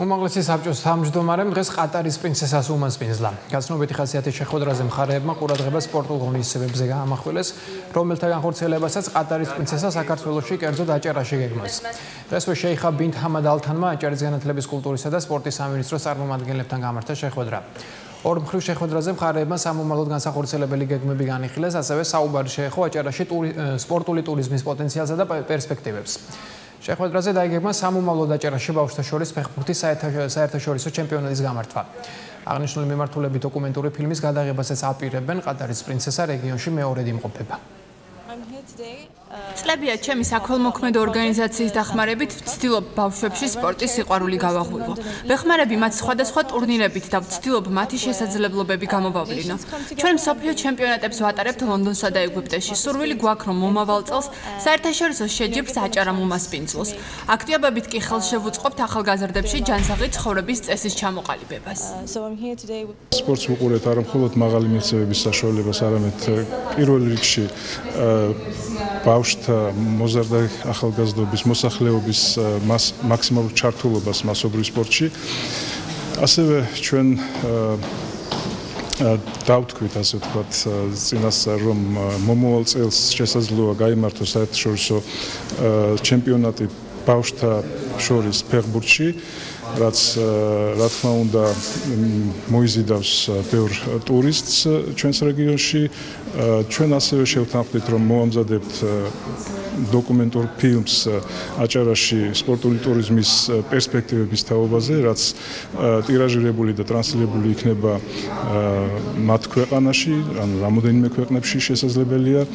უმაღლესი საბჭოს თავმჯდომარემ დღეს ყატარის პრინცესას უმასპინძლა. გაცნობიტი ხასიათის შეხვედრაზე მხარეებმა ყურადღება სპორტულ ღონისძიებებზე გაამახვილეს, რომელთა განხორციელებასაც ყატარის პრინცესა საქართველოსში კერძო დაჭერაში გეგმავს. დღესვე შეიხა ბინთ ჰამად ალთანმა აჭარის განათლების კულტურისა და სპორტის სამინისტროს წარმომადგენლებთან გამართა შეხვედრა. ორ მხრივ შეხვედრაზე მხარეებმა სამომავლოდ განსახორციელებელი გეგმები განიხილეს, ასევე საუბარი შეეხო აჭარაში სპორტული ტურიზმის პოტენციალსა და პერსპექტივებს. შეხვედრაზე დაიგეგმა სამომავლო დაჭერაში ბავშვთა შორის ფეხბურთის საერთაშორისო ჩემპიონატის გამართვა. აღნიშნული მიმართულებით დოკუმენტური ფილმის გადაღებასაც აპირებენ ყატარის პრინცესა რეგიონში მეორედ იმყოფება. წლებია ჩემი საქველმოქმედო ორგანიზაციის დახმარებით ვცდილობ ბავშვებში სპორტის სიყვარული გავაღვივო. ვეხმარები მათ სხვადასხვა ტურნირებით და ვცდილობ მათი შესაძლებლობები გამოვავლინო. ჩვენ მსოფლიო ჩემპიონატებს ვატარებთ ლონდონსა და ეგვიპტეში. სურვილი გვაქვს რომ მომავალ წელს საერთაშორისო შეჯიბრს აჭარა მომასპინძლოს. აქტიობებით კი ხელს შევუწყობთ ახალგაზრდებში ჯანსაღი ცხოვრების წესის ჩამოყალიბებას. სპორტს უყურეთ არა მხოლოდ მაღალი მიღწევების საშუალებას, არამედ პირველ რიგში ბავშვთა მოზარდა ახალგაზრდობის მოსახლეობის მაქსიმალურ ჩართულობას მასობრივ სპორტში. ასევე ჩვენ დავთქვით ასე ვთქვათ წინასწარ რომ მომავალ წელს შესაძლოა გამართოს საერთაშორისო ჩემპიონატი ბავშვთა შორის ფეხბურთში რაც რა თქმა უნდა მოიზიდავს ბევრ ტურისტს ჩვენს რეგიონში. ჩვენ ასევე შევთანხმდით რომ მოამზადებთ დოკუმენტურ ფილმს აჭარაში სპორტული ტურიზმის პერსპექტივების თაობაზე რაც ტირაჟირებული და ტრანსლირებული იქნება მათ ქვეყანაში ანუ რამოდენიმე ქვეყნებში შესაძლებელია